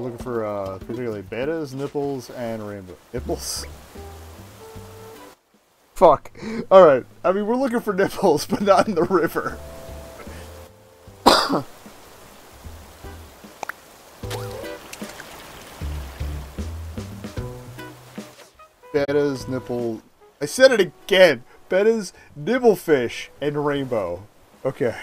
We're looking for uh, particularly betas, nipples, and rainbow nipples. Fuck. All right. I mean, we're looking for nipples, but not in the river. Betas, nipple. I said it again. Betas, nibblefish, and rainbow. Okay.